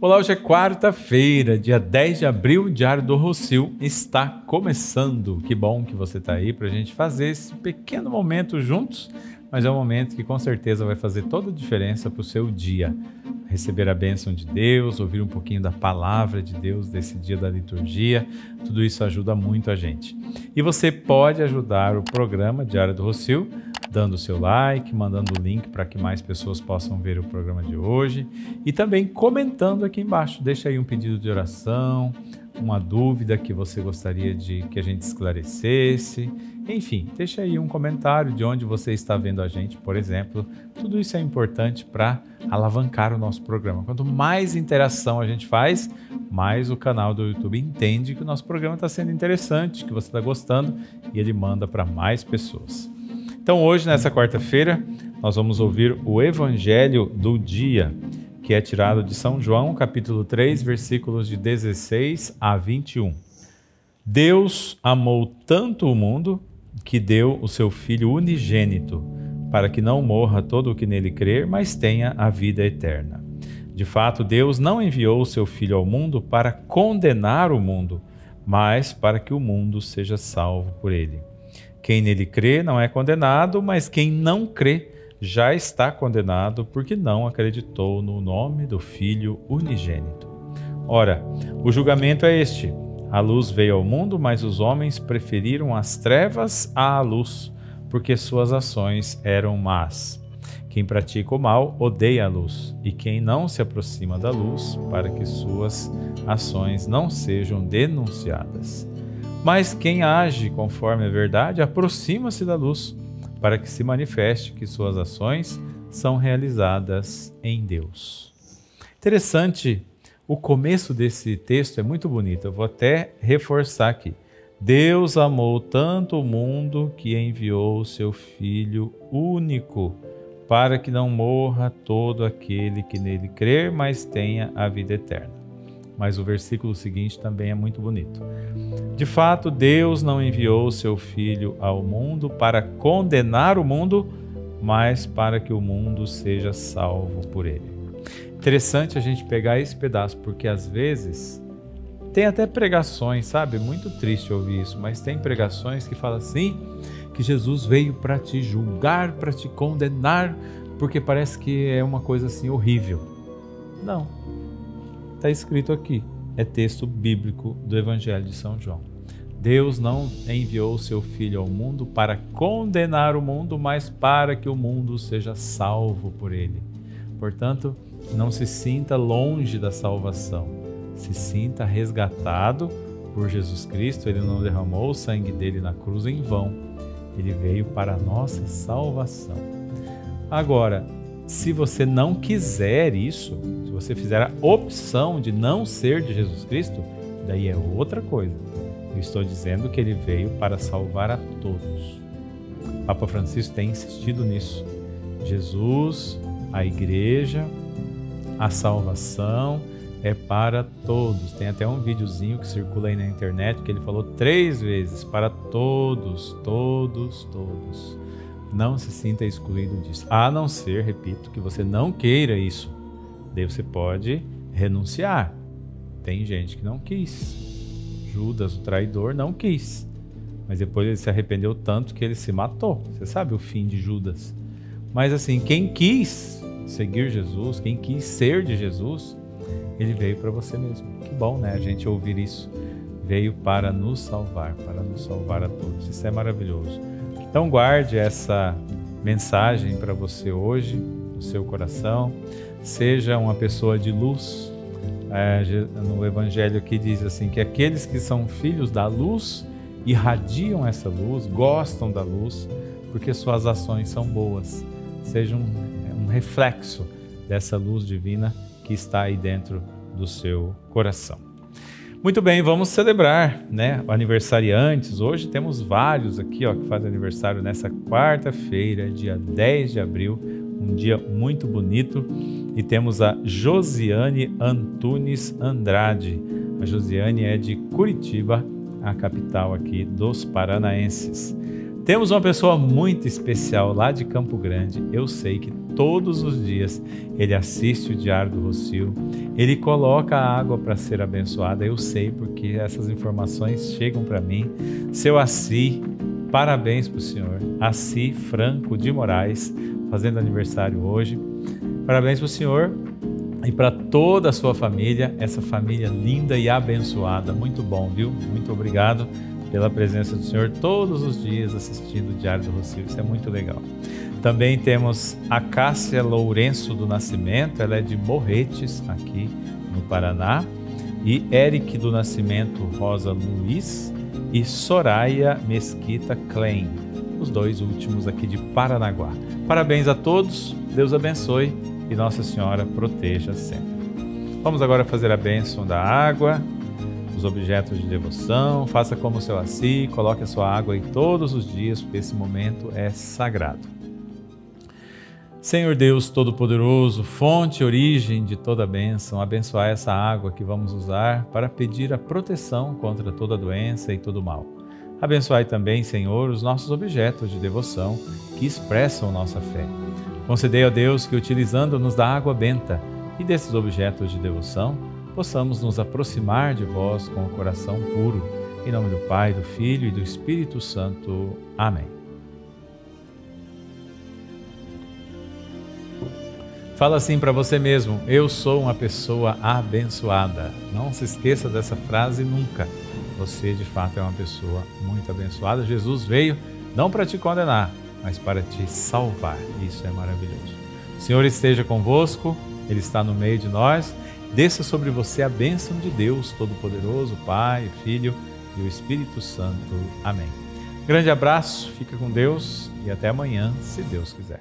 Olá, hoje é quarta-feira, dia 10 de abril, o Diário do Rocio está começando. Que bom que você está aí para a gente fazer esse pequeno momento juntos, mas é um momento que com certeza vai fazer toda a diferença para o seu dia. Receber a bênção de Deus, ouvir um pouquinho da palavra de Deus desse dia da liturgia, tudo isso ajuda muito a gente. E você pode ajudar o programa Diário do Rocio dando seu like, mandando o link para que mais pessoas possam ver o programa de hoje e também comentando aqui embaixo. Deixa aí um pedido de oração, uma dúvida que você gostaria de que a gente esclarecesse. Enfim, deixa aí um comentário de onde você está vendo a gente, por exemplo. Tudo isso é importante para alavancar o nosso programa. Quanto mais interação a gente faz, mais o canal do YouTube entende que o nosso programa está sendo interessante, que você está gostando e ele manda para mais pessoas. Então, hoje, nessa quarta-feira, nós vamos ouvir o Evangelho do dia, que é tirado de São João, capítulo 3, versículos de 16 a 21. Deus amou tanto o mundo que deu o seu Filho unigênito, para que não morra todo o que nele crer, mas tenha a vida eterna. De fato, Deus não enviou o seu Filho ao mundo para condenar o mundo, mas para que o mundo seja salvo por ele. Quem nele crê não é condenado, mas quem não crê já está condenado porque não acreditou no nome do Filho unigênito. Ora, o julgamento é este: a luz veio ao mundo, mas os homens preferiram as trevas à luz, porque suas ações eram más. Quem pratica o mal odeia a luz, e quem não se aproxima da luz, para que suas ações não sejam denunciadas. Mas quem age conforme a verdade aproxima-se da luz, para que se manifeste que suas ações são realizadas em Deus. Interessante, o começo desse texto é muito bonito, eu vou até reforçar aqui. Deus amou tanto o mundo que enviou o seu Filho único, para que não morra todo aquele que nele crer, mas tenha a vida eterna mas o versículo seguinte também é muito bonito. De fato, Deus não enviou seu Filho ao mundo para condenar o mundo, mas para que o mundo seja salvo por ele. Interessante a gente pegar esse pedaço, porque às vezes tem até pregações, sabe? Muito triste ouvir isso, mas tem pregações que falam assim: que Jesus veio para te julgar, para te condenar, porque parece que é uma coisa assim horrível. Não, Está escrito aqui, é texto bíblico do Evangelho de São João. Deus não enviou o seu Filho ao mundo para condenar o mundo, mas para que o mundo seja salvo por ele. Portanto, não se sinta longe da salvação, se sinta resgatado por Jesus Cristo. Ele não derramou o sangue dele na cruz em vão, ele veio para a nossa salvação. Agora, se você não quiser isso, se você fizer a opção de não ser de Jesus Cristo, daí é outra coisa. Eu estou dizendo que ele veio para salvar a todos. Papa Francisco tem insistido nisso. Jesus, a igreja, a salvação é para todos. Tem até um videozinho que circula aí na internet que ele falou três vezes: para todos, todos, todos. Não se sinta excluído disso. A não ser, repito, que você não queira isso. Daí você pode renunciar. Tem gente que não quis. Judas, o traidor, não quis. Mas depois ele se arrependeu tanto que ele se matou. Você sabe o fim de Judas. Mas assim, quem quis seguir Jesus, quem quis ser de Jesus, ele veio para você mesmo. Que bom, né? A gente ouvir isso. Veio para nos salvar, para nos salvar a todos. Isso é maravilhoso. Então guarde essa mensagem para você hoje, no seu coração. Seja uma pessoa de luz. É, no Evangelho aqui diz assim que aqueles que são filhos da luz irradiam essa luz, gostam da luz, porque suas ações são boas. Seja um, um reflexo dessa luz divina que está aí dentro do seu coração. Muito bem, vamos celebrar, né, aniversariantes. Hoje temos vários aqui, ó, que fazem aniversário nessa quarta-feira, dia 10 de abril, um dia muito bonito. E temos a Josiane Antunes Andrade. A Josiane é de Curitiba, a capital aqui dos paranaenses. Temos uma pessoa muito especial lá de Campo Grande. Eu sei que todos os dias ele assiste o Diário do Rocio, ele coloca a água para ser abençoada. Eu sei porque essas informações chegam para mim. Seu Assi, parabéns para o senhor. Assi Franco de Moraes, fazendo aniversário hoje. Parabéns para o senhor e para toda a sua família, essa família linda e abençoada. Muito bom, viu? Muito obrigado pela presença do Senhor todos os dias assistindo o Diário do Rocio. Isso é muito legal. Também temos a Cássia Lourenço do Nascimento, ela é de Morretes, aqui no Paraná. E Eric do Nascimento Rosa Luiz e Soraya Mesquita Klein, os dois últimos aqui de Paranaguá. Parabéns a todos, Deus abençoe e Nossa Senhora proteja sempre. Vamos agora fazer a bênção da água os objetos de devoção, faça como o seu assi, coloque a sua água aí todos os dias, porque esse momento é sagrado. Senhor Deus Todo-Poderoso, fonte e origem de toda bênção, abençoar essa água que vamos usar para pedir a proteção contra toda doença e todo mal. Abençoai também, Senhor, os nossos objetos de devoção que expressam nossa fé. Concedei a Deus que, utilizando-nos da água benta e desses objetos de devoção, possamos nos aproximar de vós com o coração puro. Em nome do Pai, do Filho e do Espírito Santo. Amém. Fala assim para você mesmo: Eu sou uma pessoa abençoada. Não se esqueça dessa frase nunca. Você de fato é uma pessoa muito abençoada. Jesus veio não para te condenar, mas para te salvar. Isso é maravilhoso. O Senhor esteja convosco, Ele está no meio de nós Desça sobre você a bênção de Deus Todo-Poderoso, Pai, Filho e o Espírito Santo. Amém. Grande abraço, fica com Deus e até amanhã, se Deus quiser.